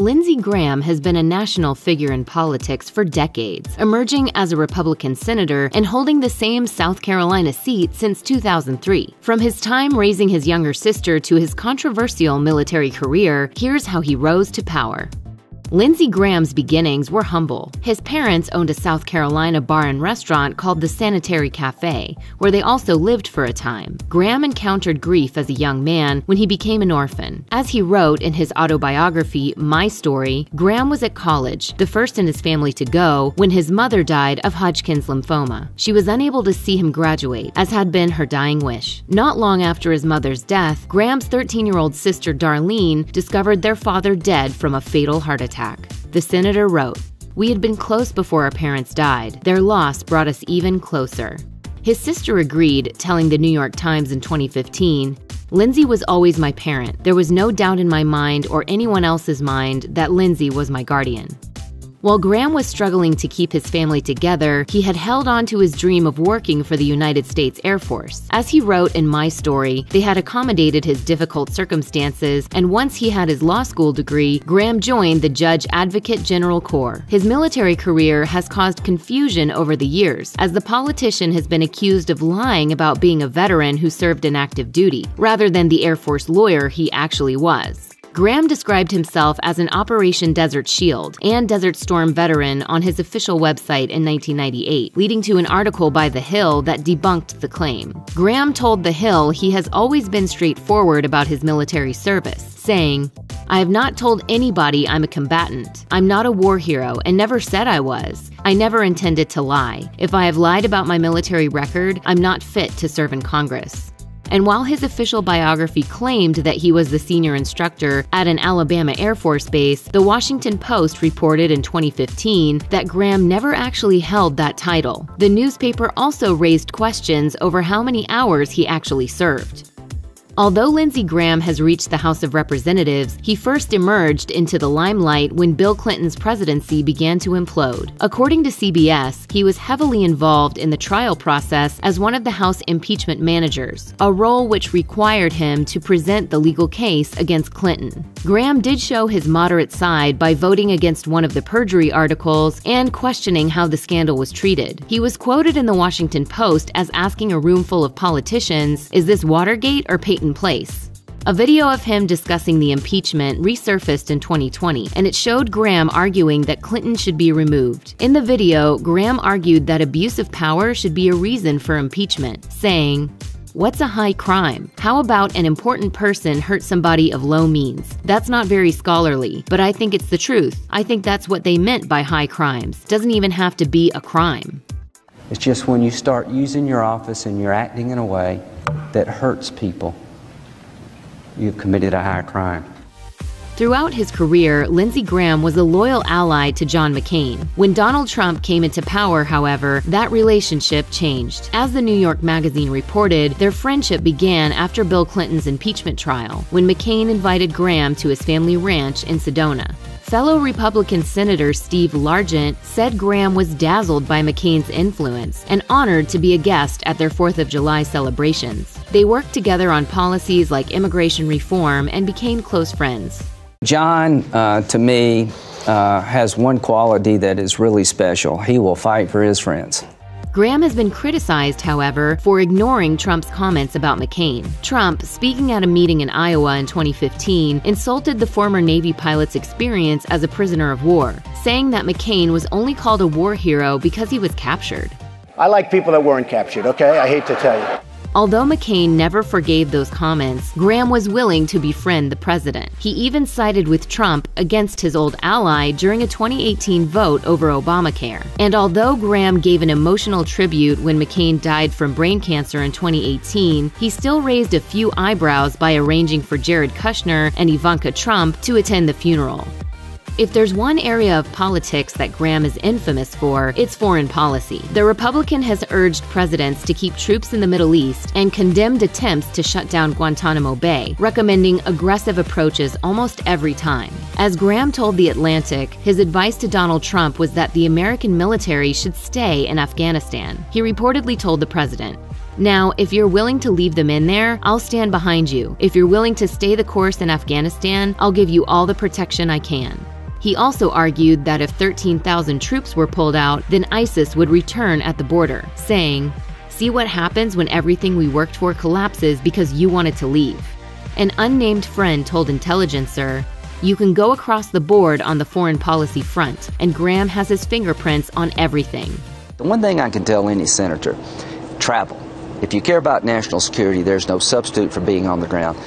Lindsey Graham has been a national figure in politics for decades, emerging as a Republican senator and holding the same South Carolina seat since 2003. From his time raising his younger sister to his controversial military career, here's how he rose to power. Lindsey Graham's beginnings were humble. His parents owned a South Carolina bar and restaurant called the Sanitary Cafe, where they also lived for a time. Graham encountered grief as a young man when he became an orphan. As he wrote in his autobiography, My Story, Graham was at college, the first in his family to go, when his mother died of Hodgkin's lymphoma. She was unable to see him graduate, as had been her dying wish. Not long after his mother's death, Graham's 13 year old sister Darlene discovered their father dead from a fatal heart attack attack. The senator wrote, We had been close before our parents died. Their loss brought us even closer. His sister agreed, telling the New York Times in 2015 Lindsey was always my parent. There was no doubt in my mind or anyone else's mind that Lindsey was my guardian. While Graham was struggling to keep his family together, he had held on to his dream of working for the United States Air Force. As he wrote in My Story, they had accommodated his difficult circumstances, and once he had his law school degree, Graham joined the Judge Advocate General Corps. His military career has caused confusion over the years, as the politician has been accused of lying about being a veteran who served in active duty, rather than the Air Force lawyer he actually was. Graham described himself as an Operation Desert Shield and Desert Storm veteran on his official website in 1998, leading to an article by The Hill that debunked the claim. Graham told The Hill he has always been straightforward about his military service, saying, I have not told anybody I'm a combatant. I'm not a war hero and never said I was. I never intended to lie. If I have lied about my military record, I'm not fit to serve in Congress. And while his official biography claimed that he was the senior instructor at an Alabama Air Force base, the Washington Post reported in 2015 that Graham never actually held that title. The newspaper also raised questions over how many hours he actually served. Although Lindsey Graham has reached the House of Representatives, he first emerged into the limelight when Bill Clinton's presidency began to implode. According to CBS, he was heavily involved in the trial process as one of the House impeachment managers, a role which required him to present the legal case against Clinton. Graham did show his moderate side by voting against one of the perjury articles and questioning how the scandal was treated. He was quoted in the Washington Post as asking a roomful of politicians, Is this Watergate or Peyton place. A video of him discussing the impeachment resurfaced in 2020, and it showed Graham arguing that Clinton should be removed. In the video, Graham argued that abuse of power should be a reason for impeachment, saying, What's a high crime? How about an important person hurt somebody of low means? That's not very scholarly, but I think it's the truth. I think that's what they meant by high crimes. Doesn't even have to be a crime. It's just when you start using your office and you're acting in a way that hurts people you've committed a high crime. Throughout his career, Lindsey Graham was a loyal ally to John McCain. When Donald Trump came into power, however, that relationship changed. As the New York Magazine reported, their friendship began after Bill Clinton's impeachment trial, when McCain invited Graham to his family ranch in Sedona. Fellow Republican Senator Steve Largent said Graham was dazzled by McCain's influence and honored to be a guest at their 4th of July celebrations. They worked together on policies like immigration reform and became close friends. John, uh, to me, uh, has one quality that is really special. He will fight for his friends. Graham has been criticized, however, for ignoring Trump's comments about McCain. Trump, speaking at a meeting in Iowa in 2015, insulted the former Navy pilot's experience as a prisoner of war, saying that McCain was only called a war hero because he was captured. I like people that weren't captured, okay? I hate to tell you. Although McCain never forgave those comments, Graham was willing to befriend the president. He even sided with Trump against his old ally during a 2018 vote over Obamacare. And although Graham gave an emotional tribute when McCain died from brain cancer in 2018, he still raised a few eyebrows by arranging for Jared Kushner and Ivanka Trump to attend the funeral. If there's one area of politics that Graham is infamous for, it's foreign policy. The Republican has urged presidents to keep troops in the Middle East and condemned attempts to shut down Guantanamo Bay, recommending aggressive approaches almost every time. As Graham told The Atlantic, his advice to Donald Trump was that the American military should stay in Afghanistan. He reportedly told the president, now, if you're willing to leave them in there, I'll stand behind you. If you're willing to stay the course in Afghanistan, I'll give you all the protection I can. He also argued that if 13,000 troops were pulled out, then ISIS would return at the border, saying, See what happens when everything we worked for collapses because you wanted to leave. An unnamed friend told Intelligencer, You can go across the board on the foreign policy front, and Graham has his fingerprints on everything. The one thing I can tell any senator travel. If you care about national security, there's no substitute for being on the ground.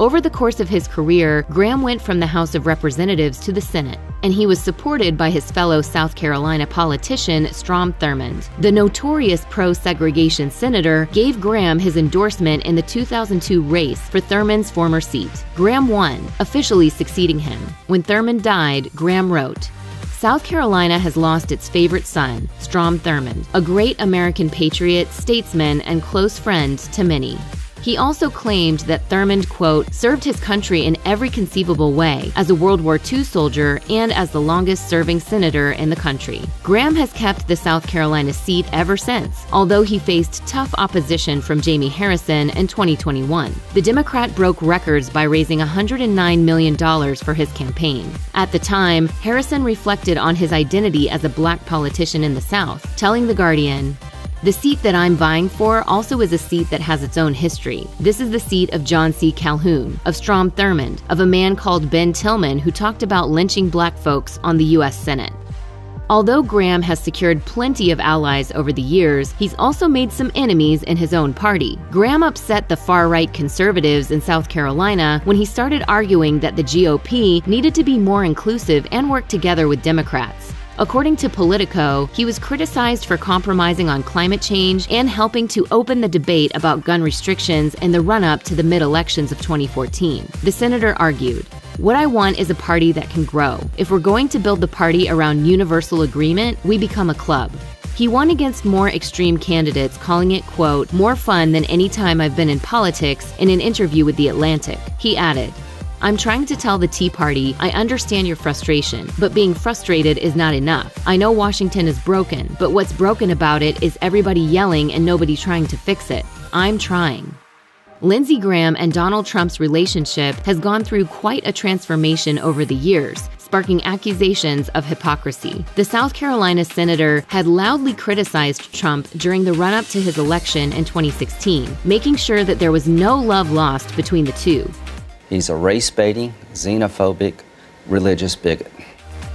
Over the course of his career, Graham went from the House of Representatives to the Senate, and he was supported by his fellow South Carolina politician Strom Thurmond. The notorious pro segregation senator gave Graham his endorsement in the 2002 race for Thurmond's former seat. Graham won, officially succeeding him. When Thurmond died, Graham wrote, South Carolina has lost its favorite son, Strom Thurmond, a great American patriot, statesman, and close friend to many. He also claimed that Thurmond, quote, served his country in every conceivable way as a World War II soldier and as the longest serving senator in the country. Graham has kept the South Carolina seat ever since, although he faced tough opposition from Jamie Harrison in 2021. The Democrat broke records by raising $109 million for his campaign. At the time, Harrison reflected on his identity as a black politician in the South, telling The Guardian, the seat that I'm vying for also is a seat that has its own history. This is the seat of John C. Calhoun, of Strom Thurmond, of a man called Ben Tillman who talked about lynching black folks on the U.S. Senate. Although Graham has secured plenty of allies over the years, he's also made some enemies in his own party. Graham upset the far right conservatives in South Carolina when he started arguing that the GOP needed to be more inclusive and work together with Democrats. According to Politico, he was criticized for compromising on climate change and helping to open the debate about gun restrictions in the run up to the mid elections of 2014. The senator argued, what I want is a party that can grow. If we're going to build the party around universal agreement, we become a club. He won against more extreme candidates, calling it, quote, more fun than any time I've been in politics in an interview with The Atlantic. He added, I'm trying to tell the Tea Party I understand your frustration, but being frustrated is not enough. I know Washington is broken, but what's broken about it is everybody yelling and nobody trying to fix it. I'm trying. Lindsey Graham and Donald Trump's relationship has gone through quite a transformation over the years, sparking accusations of hypocrisy. The South Carolina senator had loudly criticized Trump during the run up to his election in 2016, making sure that there was no love lost between the two. He's a race baiting, xenophobic, religious bigot.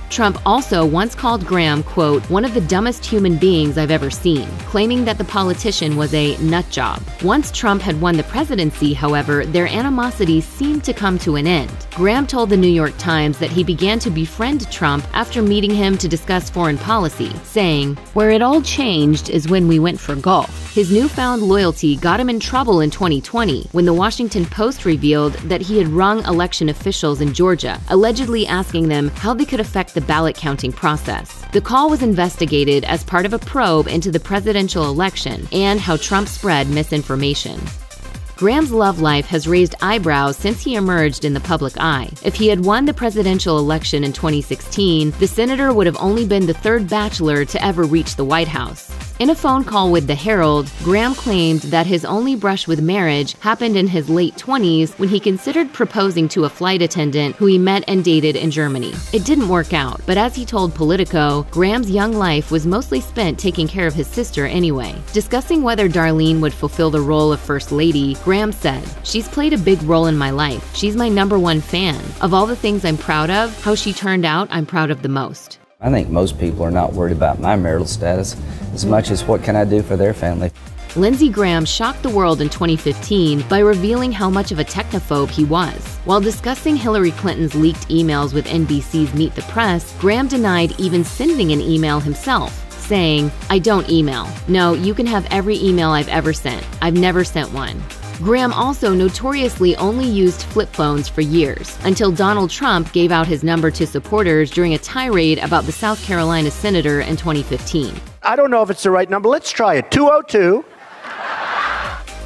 Trump also once called Graham, quote, one of the dumbest human beings I've ever seen, claiming that the politician was a nut job. Once Trump had won the presidency, however, their animosity seemed to come to an end. Graham told the New York Times that he began to befriend Trump after meeting him to discuss foreign policy, saying, Where it all changed is when we went for golf. His newfound loyalty got him in trouble in 2020 when the Washington Post revealed that he had rung election officials in Georgia, allegedly asking them how they could affect the ballot counting process. The call was investigated as part of a probe into the presidential election and how Trump spread misinformation. Graham's love life has raised eyebrows since he emerged in the public eye. If he had won the presidential election in 2016, the senator would have only been the third bachelor to ever reach the White House. In a phone call with The Herald, Graham claimed that his only brush with marriage happened in his late 20s when he considered proposing to a flight attendant who he met and dated in Germany. It didn't work out, but as he told Politico, Graham's young life was mostly spent taking care of his sister anyway. Discussing whether Darlene would fulfill the role of First Lady, Graham said, She's played a big role in my life. She's my number one fan. Of all the things I'm proud of, how she turned out, I'm proud of the most. I think most people are not worried about my marital status as much as what can I do for their family. Lindsey Graham shocked the world in 2015 by revealing how much of a technophobe he was. While discussing Hillary Clinton's leaked emails with NBC's Meet the Press, Graham denied even sending an email himself saying, I don't email. No, you can have every email I've ever sent. I've never sent one. Graham also notoriously only used flip phones for years, until Donald Trump gave out his number to supporters during a tirade about the South Carolina senator in 2015. I don't know if it's the right number. Let's try it 202.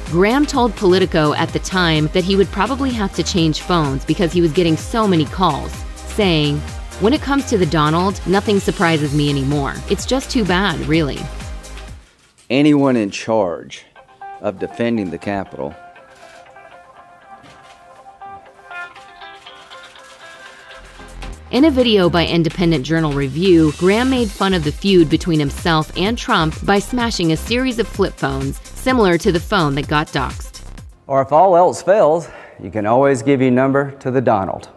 Graham told Politico at the time that he would probably have to change phones because he was getting so many calls, saying, When it comes to the Donald, nothing surprises me anymore. It's just too bad, really. Anyone in charge of defending the Capitol In a video by Independent Journal Review, Graham made fun of the feud between himself and Trump by smashing a series of flip phones similar to the phone that got doxxed. Or if all else fails, you can always give your number to the Donald.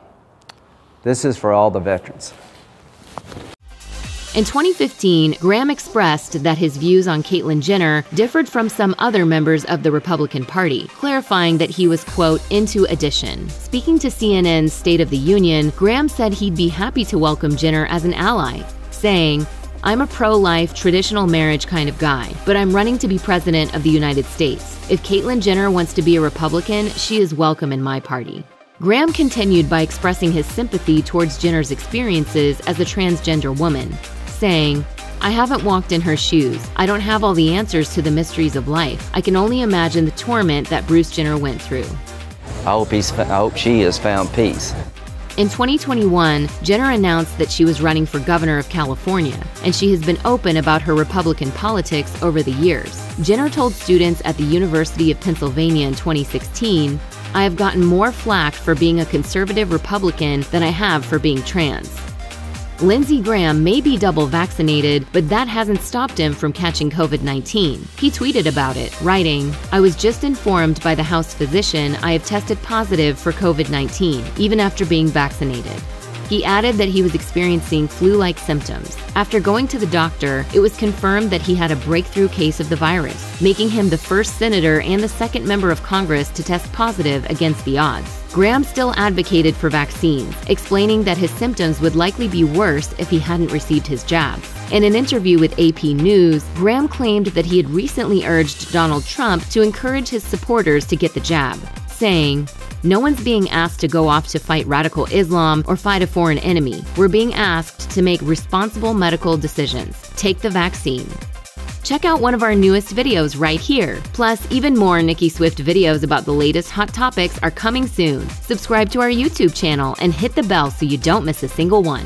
This is for all the veterans. In 2015, Graham expressed that his views on Caitlyn Jenner differed from some other members of the Republican Party, clarifying that he was, quote, into addition. Speaking to CNN's State of the Union, Graham said he'd be happy to welcome Jenner as an ally, saying, I'm a pro life, traditional marriage kind of guy, but I'm running to be president of the United States. If Caitlyn Jenner wants to be a Republican, she is welcome in my party. Graham continued by expressing his sympathy towards Jenner's experiences as a transgender woman, saying, I haven't walked in her shoes. I don't have all the answers to the mysteries of life. I can only imagine the torment that Bruce Jenner went through. I hope, he's, I hope she has found peace. In 2021, Jenner announced that she was running for governor of California, and she has been open about her Republican politics over the years. Jenner told students at the University of Pennsylvania in 2016, I have gotten more flack for being a conservative Republican than I have for being trans. Lindsey Graham may be double vaccinated, but that hasn't stopped him from catching COVID 19. He tweeted about it, writing, I was just informed by the House physician I have tested positive for COVID 19, even after being vaccinated. He added that he was experiencing flu like symptoms. After going to the doctor, it was confirmed that he had a breakthrough case of the virus, making him the first senator and the second member of Congress to test positive against the odds. Graham still advocated for vaccines, explaining that his symptoms would likely be worse if he hadn't received his jabs. In an interview with AP News, Graham claimed that he had recently urged Donald Trump to encourage his supporters to get the jab, saying, no one's being asked to go off to fight radical Islam or fight a foreign enemy. We're being asked to make responsible medical decisions. Take the vaccine. Check out one of our newest videos right here. Plus, even more Nicki Swift videos about the latest hot topics are coming soon. Subscribe to our YouTube channel and hit the bell so you don't miss a single one.